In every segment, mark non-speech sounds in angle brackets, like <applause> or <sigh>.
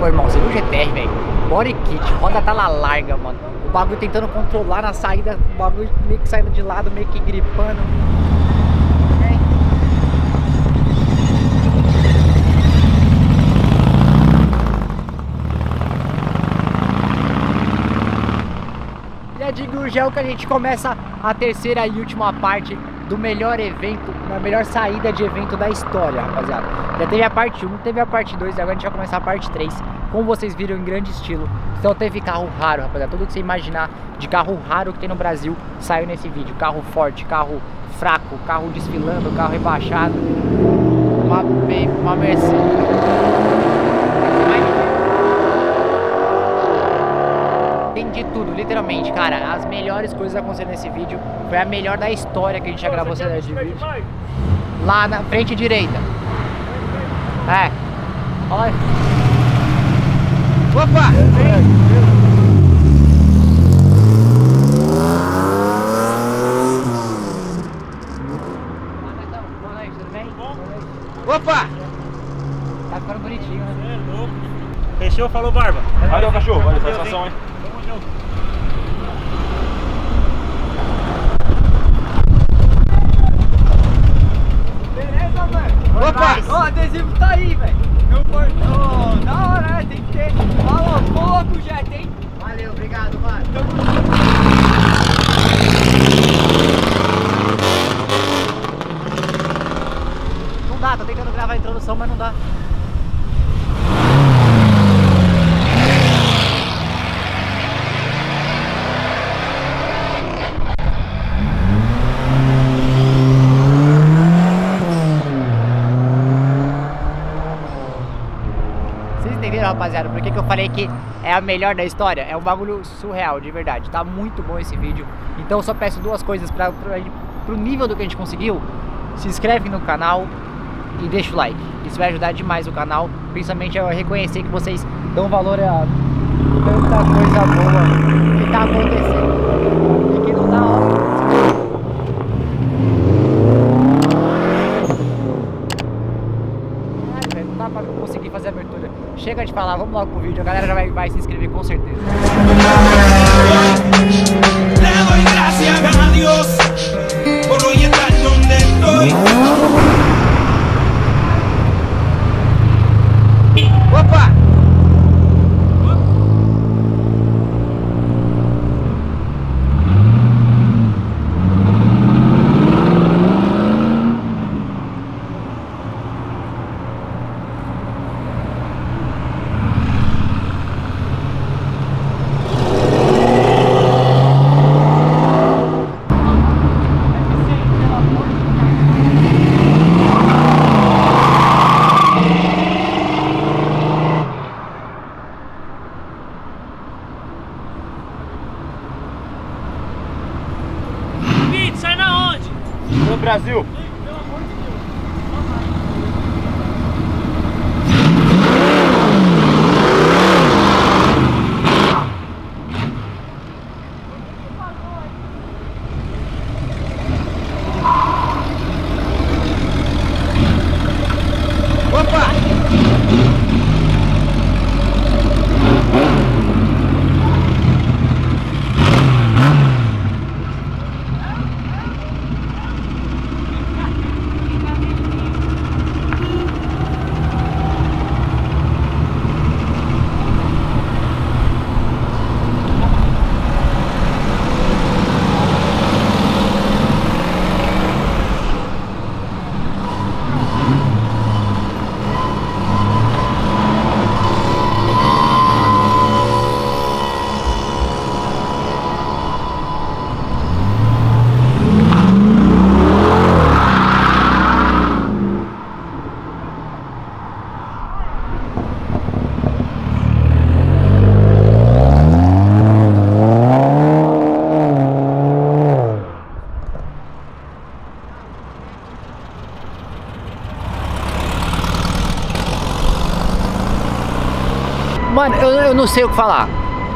Ô, irmão, você viu o GTR, velho? Body kit, roda tá lá larga, mano. O bagulho tentando controlar na saída, o bagulho meio que saindo de lado, meio que gripando. E é de Gurgel que a gente começa a terceira e última parte do melhor evento, na melhor saída de evento da história, rapaziada. Já teve a parte 1, teve a parte 2 e agora a gente vai começar a parte 3, como vocês viram em grande estilo. Então teve carro raro, rapaziada. Tudo que você imaginar de carro raro que tem no Brasil saiu nesse vídeo. Carro forte, carro fraco, carro desfilando, carro rebaixado. Uma, uma Mercedes. tem de tudo, literalmente, cara. As melhores coisas aconteceram nesse vídeo. Foi a melhor da história que a gente já gravou esse vídeo. Lá na frente direita. É. Olha. Opa! Opa! Tá ficando bonitinho, né? É louco. Fechou, falou Barba. Valeu, cachorro. Valeu, satisfação, hein? Tamo junto. Beleza, mano? Opa! Ó, o adesivo tá aí, velho. Meu portão. Da hora, né? Tem que ter. Falou, pouco já tem. Valeu, obrigado, mano. Não dá, tô tentando gravar a introdução, mas não dá. Vocês entenderam, rapaziada? Por que, que eu falei que é a melhor da história? É um bagulho surreal, de verdade. Tá muito bom esse vídeo. Então eu só peço duas coisas pra, pro nível do que a gente conseguiu. Se inscreve no canal e deixa o like. Isso vai ajudar demais o canal. Principalmente a reconhecer que vocês dão valor a tanta coisa boa que tá acontecendo. E que não dá, ó. Caralho, velho, não dá pra conseguir fazer a abertura. Chega de falar, vamos logo pro vídeo. A galera já vai, vai se inscrever com certeza. No Brasil. Opa! Mano, eu, eu não sei o que falar.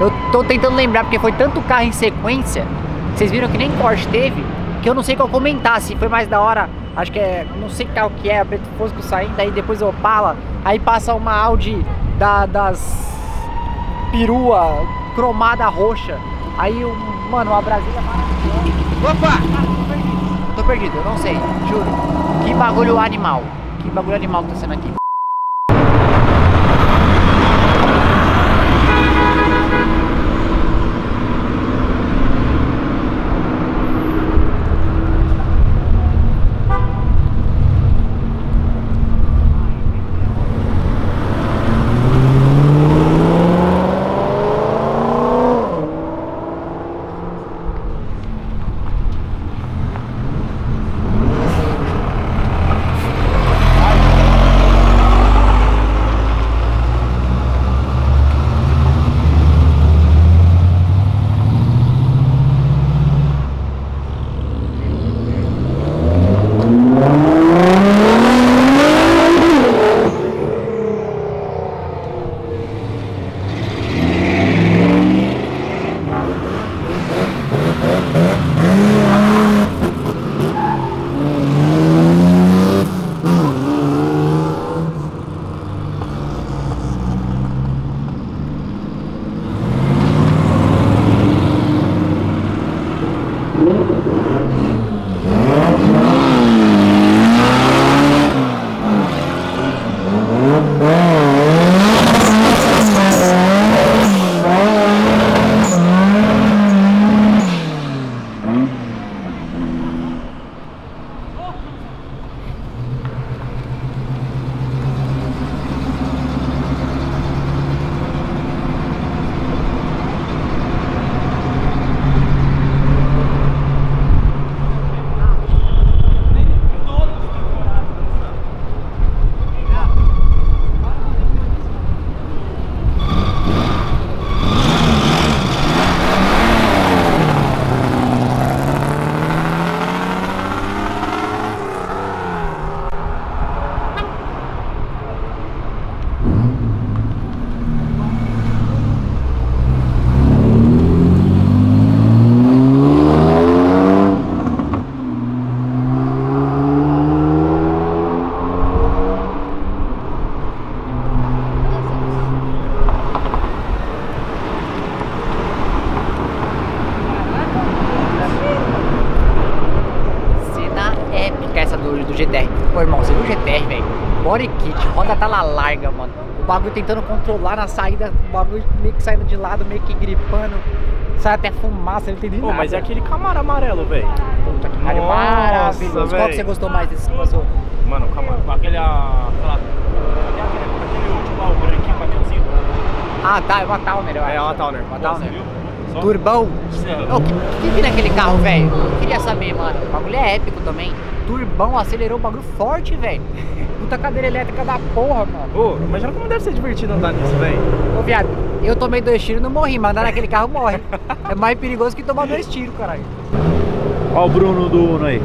Eu tô tentando lembrar porque foi tanto carro em sequência. Vocês viram que nem Porsche teve, que eu não sei qual comentar. Se foi mais da hora, acho que é. Não sei qual que é, preto fosco saindo, aí depois Opala, aí passa uma Audi da, das perua cromada roxa. Aí, o- mano, uma Brasília maravilhosa. Opa! Tô perdido, eu não sei, juro. Que bagulho animal. Que bagulho animal que tá sendo aqui. Bagulho tentando controlar na saída, o bagulho meio que saindo de lado, meio que gripando. Sai até fumaça, ele tem de Pô, nada. mas é aquele Camaro amarelo, velho. Puta que pariu, Nossa, maravilhoso. Qual que você gostou mais desse que passou? Mano, o Camaro. Aquele, sei lá, aquele, último lá, o branquinho caminhãozinho. Ah, tá, é uma Towner, eu acho. É, uma Towner. Uma Towner. você viu? Só- Turbão. Ô, que, que vira aquele carro, velho? Queria saber, mano. O bagulho é épico também. Turbão acelerou o bagulho forte, velho. <laughs> Puta cadeira elétrica da porra, mano. Ô, imagina como deve ser divertido andar nisso, velho. Ô, viado, eu tomei dois tiros e não morri, mas andar naquele carro morre. É mais perigoso que tomar dois tiros, caralho. Ó o Bruno do Uno aí.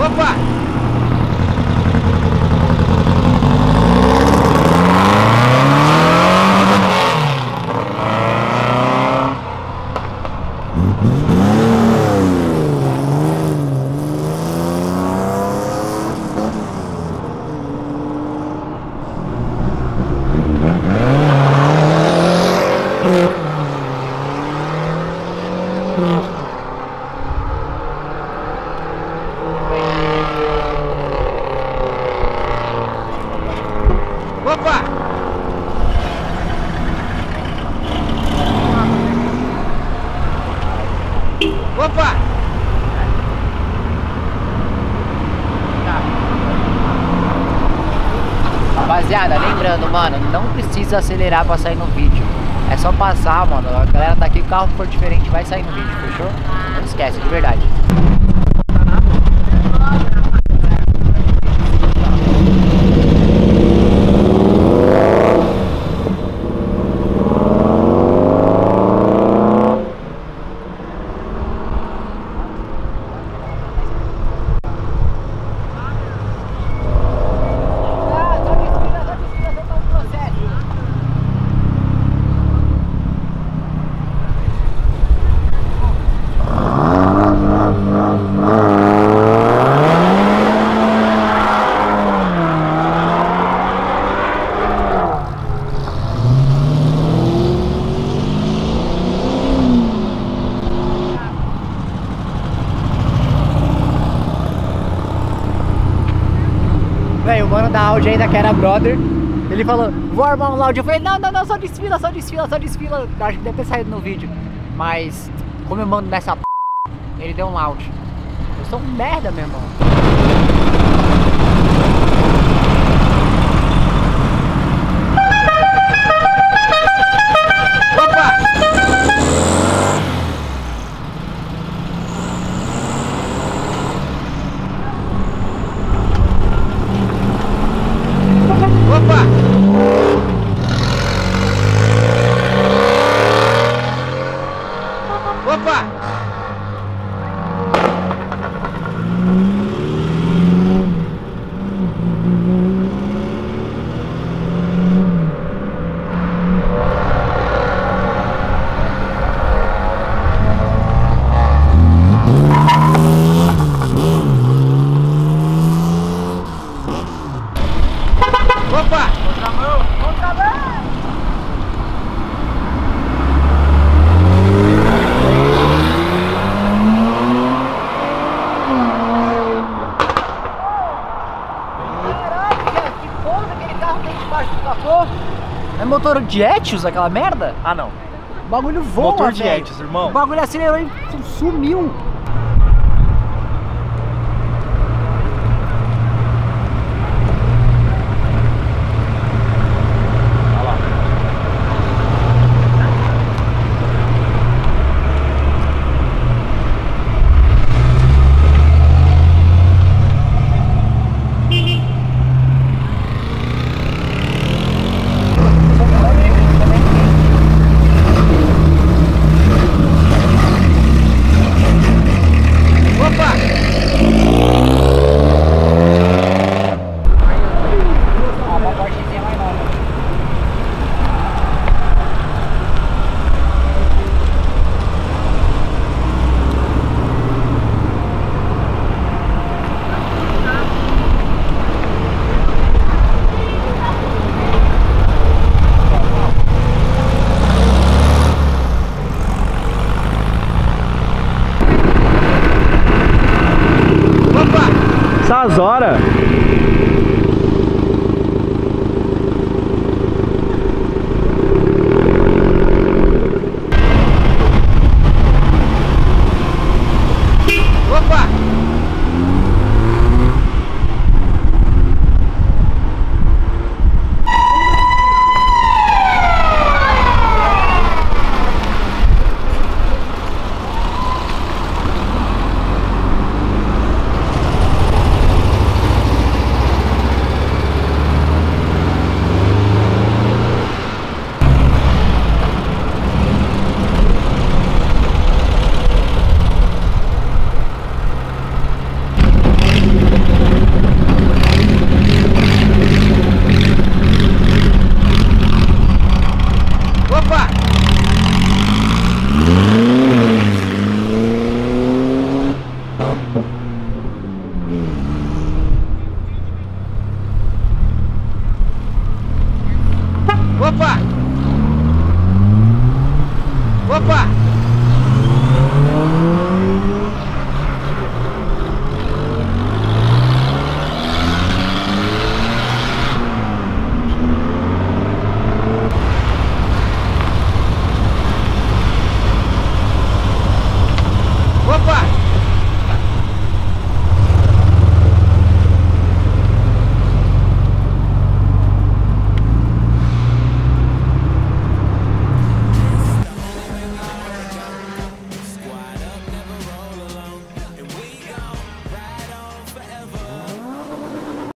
Opa! Opa! Opa! Rapaziada, lembrando, mano, não precisa acelerar pra sair no vídeo. É só passar, mano. A galera tá aqui, o carro for diferente, vai sair no vídeo, fechou? Não esquece, de verdade. Velho, o Audi ainda que era brother. Ele falou, vou armar um loud. Eu falei, não, não, não, só desfila, só desfila, só desfila. Acho que deve ter saído no vídeo. Mas, como eu mando nessa p, ele deu um loud. Eu sou um merda, meu irmão. Opa! Opa! Opa! Opa! Contramão! Contramão! Caralho, Jeff, que porra aquele carro tem debaixo do capô? É motor de Etios aquela merda? Ah, não. O bagulho voa, Motor de. Etios, irmão. O bagulho acelerou e sumiu.